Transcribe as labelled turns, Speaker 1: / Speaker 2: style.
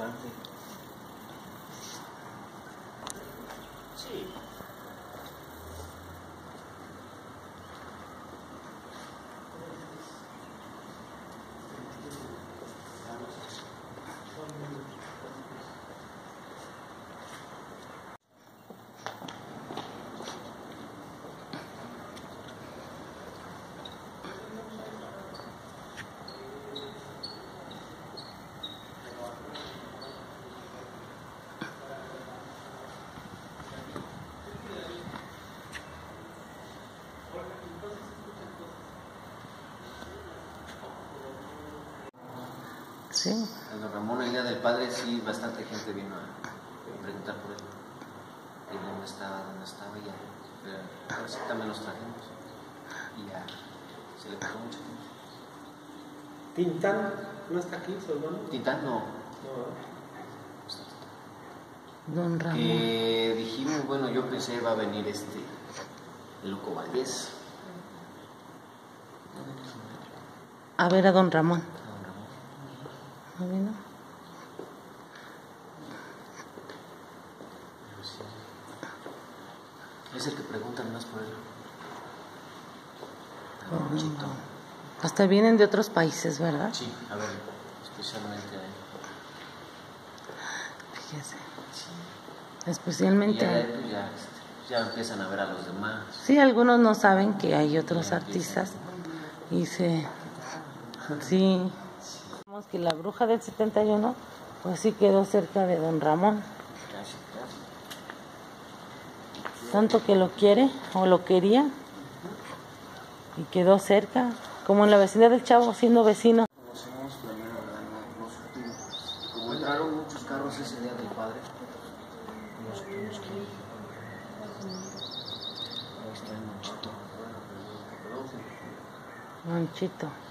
Speaker 1: Su infante. Sí. Don Ramón, el día del padre, sí, bastante gente vino a preguntar por él. Y dónde estaba, dónde estaba, y ya. Pero sí también los trajimos. Y ya se le pasó mucho tiempo.
Speaker 2: Tintán, ¿no está aquí su hermano?
Speaker 1: Tintán no.
Speaker 2: No.
Speaker 3: Don Ramón.
Speaker 1: Que dijimos, bueno, yo pensé va a venir este, el Loco Valdés.
Speaker 3: A ver a don Ramón.
Speaker 1: Es el que preguntan más por él.
Speaker 3: Hasta vienen de otros países, ¿verdad?
Speaker 1: Sí, a ver, especialmente a él.
Speaker 3: Fíjese.
Speaker 1: Sí.
Speaker 3: Especialmente.
Speaker 1: a
Speaker 3: a-
Speaker 1: él, pues ya, este, ya empiezan a ver a los demás.
Speaker 3: Sí, algunos no saben que hay otros artistas y se... Sí. Vemos que la bruja del 71 pues sí quedó cerca de don Ramón. Tanto que lo quiere o lo quería y quedó cerca, como en la vecindad del Chavo, siendo vecino.
Speaker 1: Conocemos, la mera verdad, no, no supimos. Como entraron muchos carros ese día del padre, no supimos quién. Ahí está el monchito.
Speaker 3: Manchito.